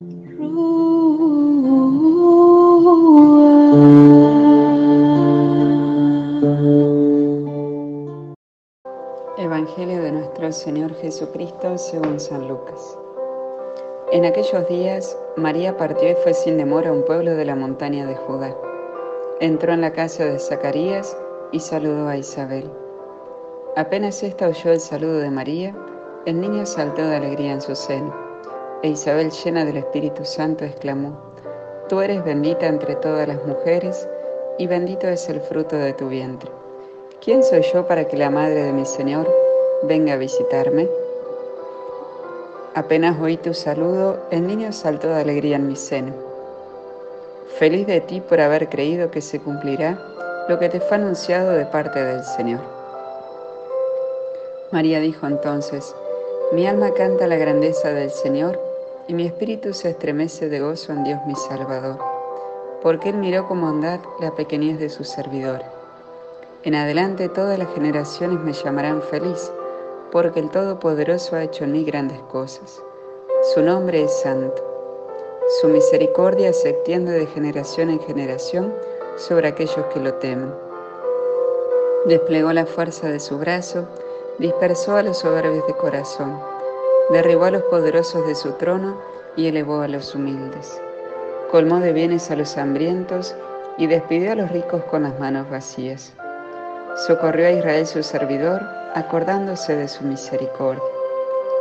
Evangelio de nuestro Señor Jesucristo según San Lucas. En aquellos días, María partió y fue sin demora a un pueblo de la montaña de Judá. Entró en la casa de Zacarías y saludó a Isabel. Apenas ésta oyó el saludo de María, el niño saltó de alegría en su seno, e Isabel, llena del Espíritu Santo, exclamó, Tú eres bendita entre todas las mujeres, y bendito es el fruto de tu vientre. ¿Quién soy yo para que la madre de mi Señor venga a visitarme? Apenas oí tu saludo, el niño saltó de alegría en mi seno. Feliz de ti por haber creído que se cumplirá lo que te fue anunciado de parte del Señor. María dijo entonces, mi alma canta la grandeza del Señor y mi espíritu se estremece de gozo en Dios mi Salvador, porque Él miró con bondad la pequeñez de su servidor. En adelante todas las generaciones me llamarán feliz, porque el Todopoderoso ha hecho en mí grandes cosas. Su nombre es santo. Su misericordia se extiende de generación en generación sobre aquellos que lo temen. Desplegó la fuerza de su brazo, dispersó a los soberbios de corazón, derribó a los poderosos de su trono y elevó a los humildes. Colmó de bienes a los hambrientos y despidió a los ricos con las manos vacías. Socorrió a Israel su servidor, acordándose de su misericordia,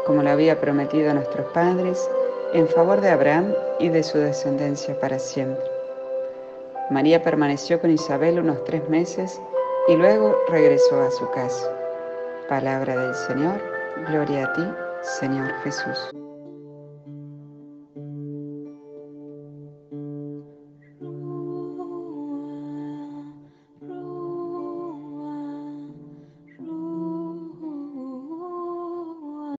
como lo había prometido a nuestros padres, en favor de Abraham y de su descendencia para siempre. María permaneció con Isabel unos tres meses y luego regresó a su casa. Palabra del Señor, gloria a ti, Señor Jesús.